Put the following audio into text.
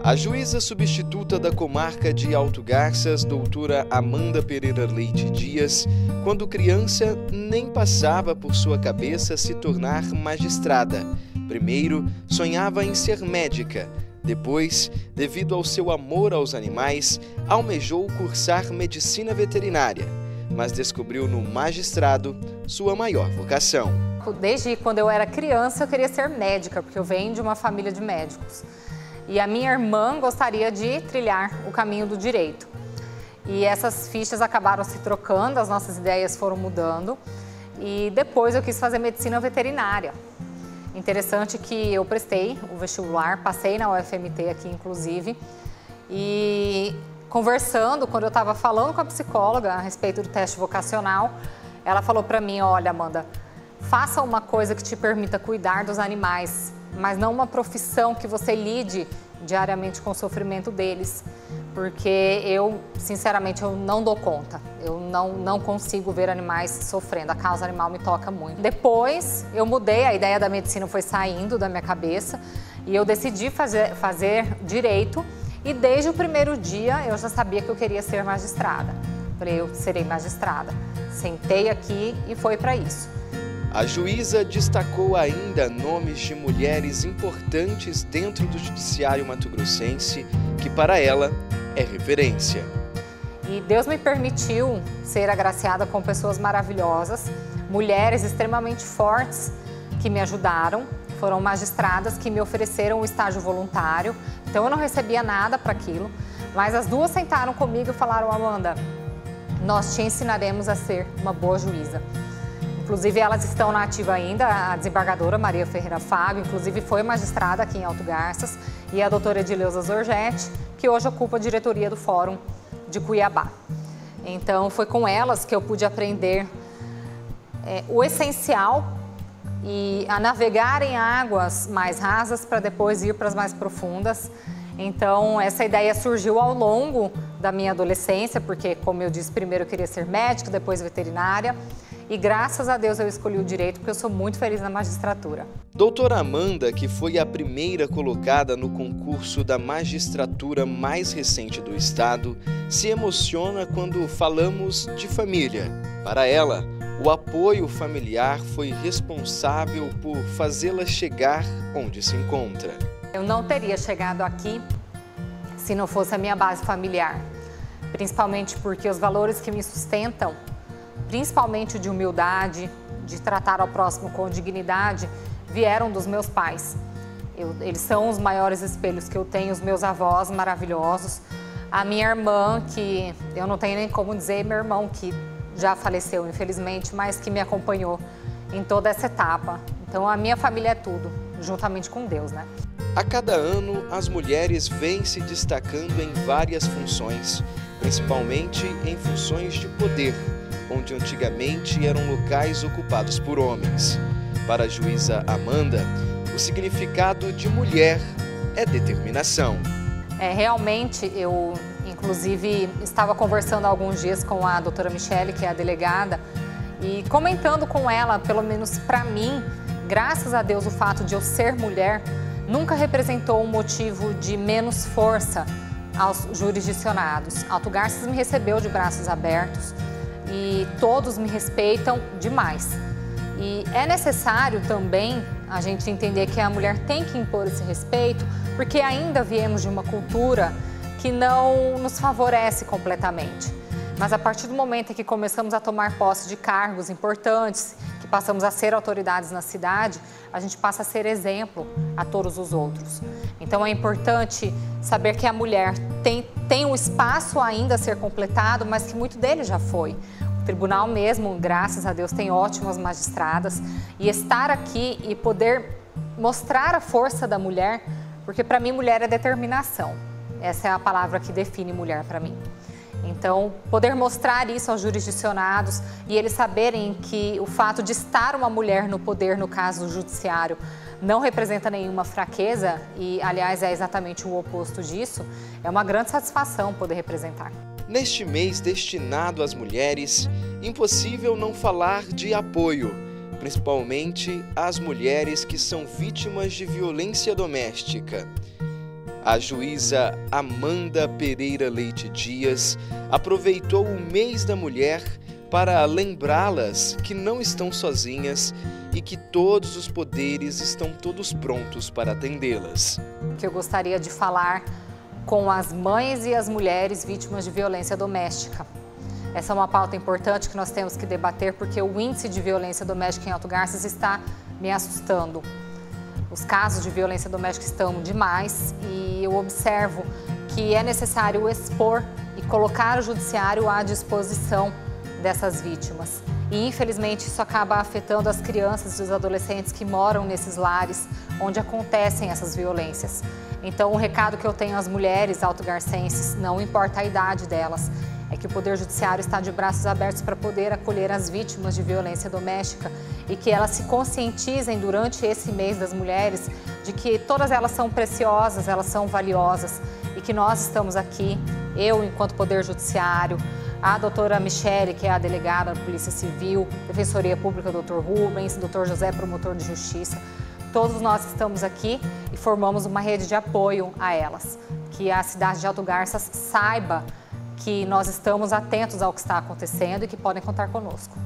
A juíza substituta da comarca de Alto Garças, doutora Amanda Pereira Leite Dias, quando criança, nem passava por sua cabeça se tornar magistrada. Primeiro, sonhava em ser médica. Depois, devido ao seu amor aos animais, almejou cursar medicina veterinária, mas descobriu no magistrado sua maior vocação. Desde quando eu era criança, eu queria ser médica, porque eu venho de uma família de médicos. E a minha irmã gostaria de trilhar o caminho do direito. E essas fichas acabaram se trocando, as nossas ideias foram mudando. E depois eu quis fazer medicina veterinária. Interessante que eu prestei o vestibular, passei na UFMT aqui inclusive. E conversando, quando eu estava falando com a psicóloga a respeito do teste vocacional, ela falou para mim, olha Amanda, faça uma coisa que te permita cuidar dos animais, mas não uma profissão que você lide diariamente com o sofrimento deles, porque eu, sinceramente, eu não dou conta. Eu não, não consigo ver animais sofrendo. A causa animal me toca muito. Depois, eu mudei, a ideia da medicina foi saindo da minha cabeça e eu decidi fazer, fazer direito. E desde o primeiro dia eu já sabia que eu queria ser magistrada. Falei, eu serei magistrada. Sentei aqui e foi para isso. A juíza destacou ainda nomes de mulheres importantes dentro do judiciário mato-grossense, que para ela é referência. E Deus me permitiu ser agraciada com pessoas maravilhosas, mulheres extremamente fortes que me ajudaram, foram magistradas que me ofereceram o estágio voluntário, então eu não recebia nada para aquilo, mas as duas sentaram comigo e falaram: Amanda, nós te ensinaremos a ser uma boa juíza. Inclusive, elas estão na ativa ainda, a desembargadora Maria Ferreira Fábio, inclusive foi magistrada aqui em Alto Garças, e a doutora Edileuza Zorgetti, que hoje ocupa a diretoria do Fórum de Cuiabá. Então, foi com elas que eu pude aprender é, o essencial e a navegar em águas mais rasas para depois ir para as mais profundas. Então, essa ideia surgiu ao longo da minha adolescência, porque, como eu disse, primeiro eu queria ser médico, depois veterinária. E graças a Deus eu escolhi o direito porque eu sou muito feliz na magistratura. Doutora Amanda, que foi a primeira colocada no concurso da magistratura mais recente do estado, se emociona quando falamos de família. Para ela, o apoio familiar foi responsável por fazê-la chegar onde se encontra. Eu não teria chegado aqui se não fosse a minha base familiar, principalmente porque os valores que me sustentam principalmente de humildade, de tratar ao próximo com dignidade, vieram dos meus pais. Eu, eles são os maiores espelhos que eu tenho, os meus avós maravilhosos. A minha irmã, que eu não tenho nem como dizer, meu irmão, que já faleceu, infelizmente, mas que me acompanhou em toda essa etapa. Então, a minha família é tudo, juntamente com Deus, né? A cada ano, as mulheres vêm se destacando em várias funções, principalmente em funções de poder onde antigamente eram locais ocupados por homens. Para a juíza Amanda, o significado de mulher é determinação. É, realmente, eu inclusive estava conversando alguns dias com a doutora Michele, que é a delegada, e comentando com ela, pelo menos para mim, graças a Deus o fato de eu ser mulher nunca representou um motivo de menos força aos jurisdicionados. Alto Garças me recebeu de braços abertos, e todos me respeitam demais. E é necessário também a gente entender que a mulher tem que impor esse respeito, porque ainda viemos de uma cultura que não nos favorece completamente. Mas a partir do momento em que começamos a tomar posse de cargos importantes, que passamos a ser autoridades na cidade, a gente passa a ser exemplo a todos os outros. Então é importante saber que a mulher tem, tem um espaço ainda a ser completado, mas que muito dele já foi. O tribunal mesmo, graças a Deus, tem ótimas magistradas e estar aqui e poder mostrar a força da mulher, porque para mim mulher é determinação. Essa é a palavra que define mulher para mim. Então, poder mostrar isso aos jurisdicionados e eles saberem que o fato de estar uma mulher no poder, no caso judiciário, não representa nenhuma fraqueza e, aliás, é exatamente o oposto disso, é uma grande satisfação poder representar. Neste mês destinado às mulheres, impossível não falar de apoio, principalmente às mulheres que são vítimas de violência doméstica. a juíza Amanda Pereira Leite Dias aproveitou o mês da mulher para lembrá-las que não estão sozinhas e que todos os poderes estão todos prontos para atendê-las. Que eu gostaria de falar com as mães e as mulheres vítimas de violência doméstica. Essa é uma pauta importante que nós temos que debater porque o índice de violência doméstica em Alto Garças está me assustando. Os casos de violência doméstica estão demais e eu observo que é necessário expor e colocar o judiciário à disposição dessas vítimas. E infelizmente isso acaba afetando as crianças e os adolescentes que moram nesses lares onde acontecem essas violências. Então o recado que eu tenho às mulheres autogarcenses, não importa a idade delas, é que o Poder Judiciário está de braços abertos para poder acolher as vítimas de violência doméstica e que elas se conscientizem durante esse mês das mulheres de que todas elas são preciosas, elas são valiosas e que nós estamos aqui, eu enquanto Poder Judiciário, a doutora Michele, que é a delegada da Polícia Civil, Defensoria Pública, doutor Rubens, doutor José, promotor de Justiça, todos nós estamos aqui e formamos uma rede de apoio a elas. Que a cidade de Alto Garças saiba que nós estamos atentos ao que está acontecendo e que podem contar conosco.